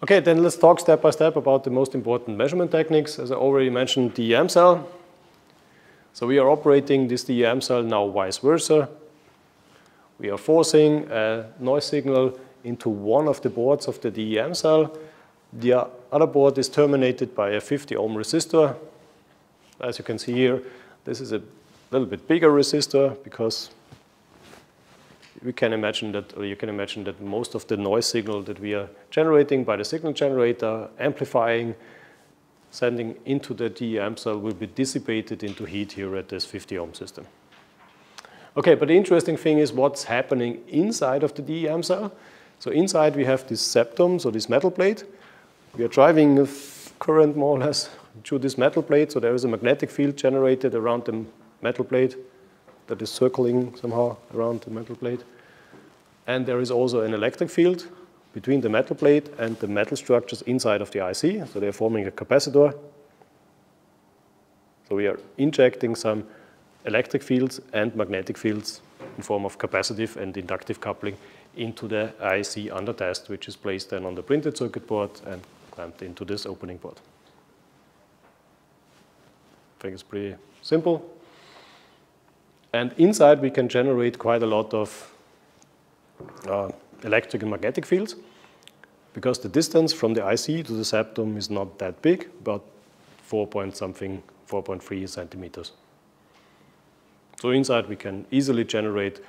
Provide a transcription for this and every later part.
Okay, then let's talk step by step about the most important measurement techniques. As I already mentioned, TEM cell. So we are operating this TEM cell now vice versa. We are forcing a noise signal into one of the boards of the TEM cell. The other board is terminated by a 50 ohm resistor. As you can see here, this is a little bit bigger resistor because we can imagine that, or you can imagine that most of the noise signal that we are generating by the signal generator, amplifying, sending into the TEM cell will be dissipated into heat here at this 50 ohm system. Okay, but the interesting thing is what's happening inside of the TEM cell. So inside we have this septum, so this metal plate. We are driving a current more or less through this metal plate, so there is a magnetic field generated around the metal plate that is circling somehow around the metal plate. And there is also an electric field between the metal plate and the metal structures inside of the IC. So they're forming a capacitor. So we are injecting some electric fields and magnetic fields in form of capacitive and inductive coupling into the IC under test, which is placed then on the printed circuit board and clamped into this opening board. I think it's pretty simple. And inside, we can generate quite a lot of uh, electric and magnetic fields because the distance from the IC to the septum is not that big, about 4 point something, 4.3 centimeters. So inside, we can easily generate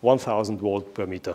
1,000 volt per meter.